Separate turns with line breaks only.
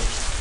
first.